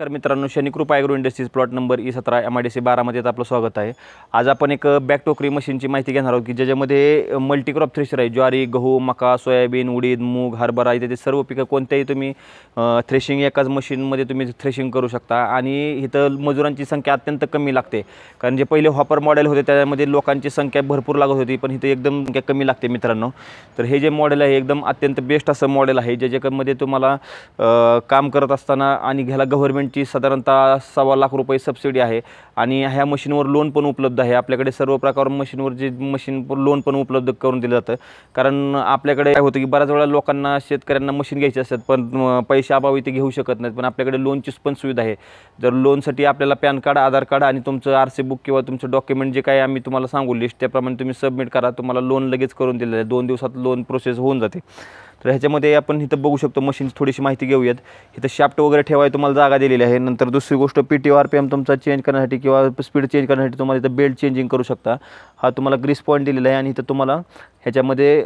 नमस्कार मित्रांनो Shanikrupa agro industries plot number E सतरा एम आय डी सी बारामध्ये आपलं स्वागत आहे. आज आपण एक बॅक टोकरी मशीनची माहिती घेणार आहोत की ज्याच्यामध्ये मल्टीक्रॉप थ्रेशर आहे. ज्वारी गहू मका सोयाबीन उडीद मूग हरभरा इत्यादी सर्व पिकं कोणत्याही तुम्ही थ्रेशिंग एकाच मशीनमध्ये तुम्ही थ्रेशिंग करू शकता. आणि इथं मजुरांची संख्या अत्यंत कमी लागते. कारण जे पहिले हॉपर मॉडेल होते त्यामध्ये लोकांची संख्या भरपूर लागत होती पण इथं एकदम संख्या कमी लागते मित्रांनो. तर हे जे मॉडेल आहे एकदम अत्यंत बेस्ट असं मॉडेल आहे ज्याच्यामध्ये तुम्हाला काम करत असताना आणि घ्यायला गव्हर्मेंट गव्हर्नमेंटची साधारणतः सव्वा लाख रुपये सबसिडी आहे. आणि ह्या मशीनवर लोन पण उपलब्ध आहे. आपल्याकडे सर्व प्रकार मशीनवर जे मशीन लोन पण उपलब्ध करून दिलं जातं. कारण आपल्याकडे काय होतं की बऱ्याच वेळा लोकांना शेतकऱ्यांना मशीन घ्यायची असतात. पण पैसे अभावी ते घेऊ शकत नाहीत. पण आपल्याकडे लोनचीच पण सुविधा आहे. जर लोनसाठी आपल्याला पॅन कार्ड आधार कार्ड आणि तुमचं आर सी बुक किंवा तुमचं डॉक्युमेंट जे काही आम्ही तुम्हाला सांगू लिस्ट त्याप्रमाणे तुम्ही सबमिट करा. तुम्हाला लोन लगेच करून दिलेलं आहे. दोन दिवसात लोन प्रोसेस होऊन जाते. तर ह्याच्यामध्ये आपण इथं बघू शकतो मशीनची थोडीशी माहिती घेऊयात. इथं शाफ्ट वगैरे ठेवाय तुम्हाला जागा दिलेली आहे. नंतर दुसरी गोष्ट P T R P M तुमचा चेंज करण्यासाठी किंवा स्पीड चेंज करण्यासाठी तुम्हाला इथं बेल्ट चेंजिंग करू शकता. हा तुम्हाला ग्रीस पॉईंट दिलेला आहे आणि इथं तुम्हाला ह्याच्यामध्ये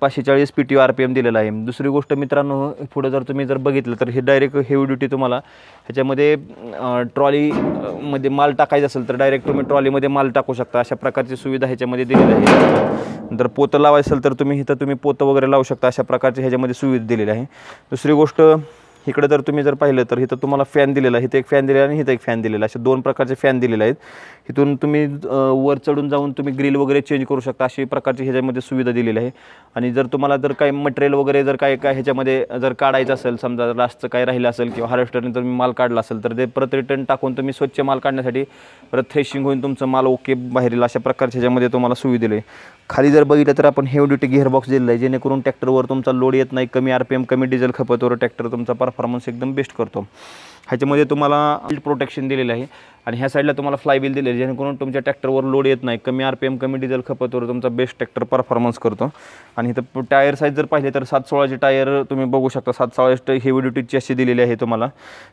पाचशे चाळीस P T R P M दिलेला आहे. दुसरी गोष्ट मित्रांनो पुढं जर तुम्ही जर बघितलं तर हे डायरेक्ट हेवी ड्युटी तुम्हाला ह्याच्यामध्ये ट्रॉलीमध्ये माल टाकायचा असेल तर डायरेक्ट तुम्ही ट्रॉलीमध्ये माल टाकू शकता. अशा प्रकारची सुविधा ह्याच्यामध्ये दिलेली आहे. जर पोतं लावायचं असेल तर तुम्ही इथं तुम्ही पोतं वगैरे लावू शकता. अशा प्रकारची ह्याच्यामध्ये सुविधा दिलेली आहे. दुसरी गोष्ट इकडे जर तुम्ही जर पाहिलं तर इथं तुम्हाला फॅन दिलेला आहे. इथं एक फॅन दिलेला आणि इथं एक फॅन दिलेला असे दोन प्रकारचे फॅन दिलेले आहेत. इथून तुम्ही वर चढून जाऊन तुम्ही ग्रिल वगैरे चेंज करू शकता. अशी प्रकारची ह्याच्यामध्ये सुविधा दिलेली आहे. आणि जर तुम्हाला जर काही मटेरियल वगैरे जर काय काय ह्याच्यामध्ये जर काढायचं असेल समजा लास्टचं काय राहिलं असेल किंवा हार्वेस्टरने तुम्ही माल काढला असेल तर ते परत रिटर्न टाकून तुम्ही स्वच्छ माल काढण्यासाठी परत थ्रेशिंग होऊन तुमचं माल ओके बाहेर येईल. अशा प्रकारच्या ह्याच्यामध्ये तुम्हाला सुविधा दिली आहे. खाली जर बघितलं तर आपण हेव ड्युटी गिअर बॉक्स दिलेला आहे. जेणेकरून ट्रॅक्टरवर तुमचा लोड येत नाही. कमी आर पी एम कमी डिझेल खपतवर ट्रॅक्टर तुमचा परफॉर्मन्स एकदम बेस्ट करतो. ह्याच्यामध्ये तुम्हाला प्रोटेक्शन दिलेलं आहे आणि ह्या साईडला तुम्हाला फ्लायबिल दिलेलं आहे. जेणेकरून तुमच्या ट्रॅक्टरवर लोड येत नाही कमी आर पी एम कमी डिझेल खपतवर तुमचा बेस्ट ट्रॅक्टर परफॉर्मन्स करतो. आणि इथं टायर साईज जर पाहिले तर सात सोळाचे टायर तुम्ही बघू शकता. सात सोळा हेवी ड्युटीची अशी दिलेली आहे तुम्हाला.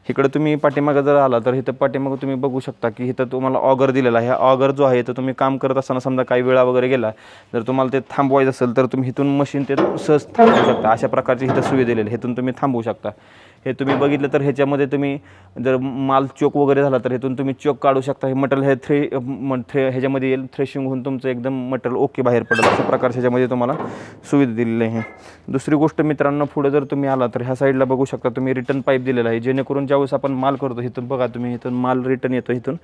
इकडे तुम्ही पाठीमागं जर आला तर इथं पाठीमागं तुम्ही बघू शकता की इथं तुम्हाला ऑगर दिलेला आहे. ऑगर जो आहे तर तुम्ही काम करत असताना समजा काही वेळा वगैरे गेला जर तुम्हाला ते थांबवायचं असेल तर तुम्ही इथून मशीन ते सहज थांबवू शकता. अशा प्रकारची इथं सुविधा दिलेली आहे. इथून तुम्ही थांबवू शकता. हे तुम्ही बघितलं तर ह्याच्यामध्ये तुम्ही जर माल चोक वगैरे झाला तर हेतून तुम्ही चोक काढू शकता. हे मटल हे थ्रे म- थ्रे ह्याच्यामध्ये येईल. थ्रेशिंग होऊन तुमचं एकदम मटल ओके बाहेर पडेल. अशा प्रकारच्या ह्याच्यामध्ये तुम्हाला सुविधा दिलेली आहे. दुसरी गोष्ट मित्रांनो पुढे जर तुम्ही आला तर ह्या साईडला बघू शकता तुम्ही रिटर्न पाईप दिलेला आहे. जेणेकरून ज्यावेळेस आपण माल करतो इथून बघा तुम्ही इथून माल रिटर्न येतो इथून.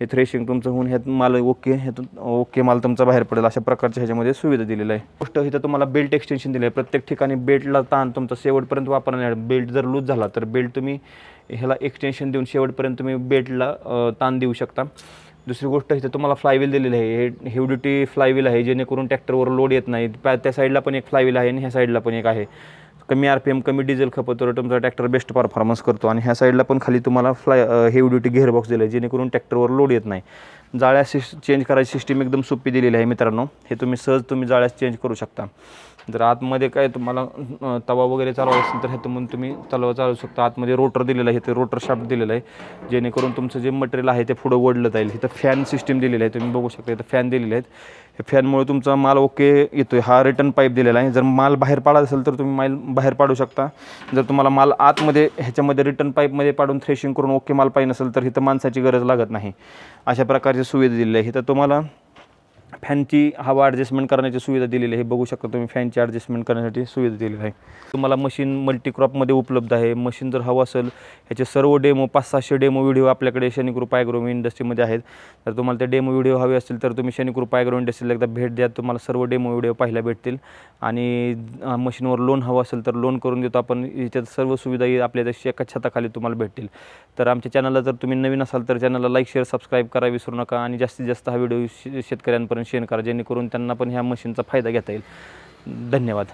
हे थ्रेशिंग तुमचं होऊन ह्यात माल ओके ह्यातून ओके माल तुमचा बाहेर पडेल. अशा प्रकारच्या ह्याच्यामध्ये सुविधा दिलेली आहे. गोष्ट इथं तुम्हाला बेल्ट एक्सटेन्शन दिलं आहे. प्रत्येक ठिकाणी बेल्टला ताण तुमचा शेवटपर्यंत वापरणार बेल्ट जर लूज झाला तर बेल्ट तुम्ही ह्याला एक्सटेन्शन देऊन शेवटपर्यंत तुम्ही बेल्टला ताण देऊ शकता. दुसरी गोष्ट इथं तुम्हाला फ्लायव्हील दिलेली आहे. हे हेवी ड्युटी फ्लायव्हील आहे जेणेकरून ट्रॅक्टरवर लोड येत नाही. त्या साईडला पण एक फ्लायव्हील आहे आणि ह्या साईडला पण एक आहे. कमी आर पी एम कमी डिझेल खपतवर तुमचा ट्रॅक्टर बेस्ट परफॉर्मन्स करतो. आणि ह्या साईडला पण खाली तुम्हाला फ्लाय हेवी ड्युटी गेअरबॉक्स दिलं आहे जेणेकरून ट्रॅक्टरवर लोड येत नाही. जाळ्या सिस चेंज करायची सिस्टीम एकदम सोपी दिलेली आहे मित्रांनो. हे तुम्ही सहज तुम्ही जाळ्यास चेंज करू शकता. जर आतमध्ये काय तुम्हाला तवा वगैरे चालवायचा असेल तर ह्यातून तुम्ही तलवा चालवू शकता. आतमध्ये रोटर दिलेलं आहे ते रोटर शाफ्ट दिलेलं आहे. जेणेकरून तुमचं जे मटेरियल आहे ते पुढं ओढलं जाईल. इथं फॅन सिस्टीम दिलेली आहे तुम्ही बघू शकता इथं फॅन दिलेले आहेत. फॅनमुळे तुमचा माल ओके येतो आहे हा रिटर्न पाईप दिलेला आहे. जर माल बाहेर पाडायचा असेल तर तुम्ही माल बाहेर पाडू शकता. जर तुम्हाला माल आतमध्ये ह्याच्यामध्ये रिटर्न पाईपमध्ये पाडून थ्रेशिंग करून ओके माल पाहिजे नसेल तर इथं माणसाची गरज लागत नाही. अशा प्रकारची सुविधा दिलेली आहे इथं तुम्हाला फॅनची हवा ॲडजस्टमेंट करण्याची सुविधा दिलेली आहे. हे बघू शकता तुम्ही फॅनची ॲडजस्टमेंट करण्यासाठी सुविधा दिलेली आहे. तुम्हाला मशीन मल्टीक्रॉपमध्ये उपलब्ध आहे. मशीन जर हवं असेल ह्याचे सर्व डेमो पाच सहाशे डेमो व्हिडिओ आपल्याकडे शनिकृप आयग्रोमी इंडस्ट्रीमध्ये आहेत. तर तुम्हाला ते डेमो व्हिडिओ हवे असतील तर तुम्ही शनिकृप ॲग्रो इंडस्ट्रीला एकदा भेट द्या. तुम्हाला सर्व डेमो व्हिडिओ पाहायला भेटतील. आणि मशीनवर लोन हवं असेल तर लोन करून देतो आपण. याच्यात सर्व सुविधाही आपल्या एका छताखाली तुम्हाला भेटतील. तर आमच्या चॅनलला जर तुम्ही नवीन असाल तर चॅनलला लाईक शेअर सबस्क्राईब करा. विसरू नका. आणि जास्तीत जास्त हा व्हिडिओ शे- शेतकऱ्यांपर्यंत शेअर करा जेणेकरून त्यांना पण ह्या मशीनचा फायदा घेता येईल. धन्यवाद.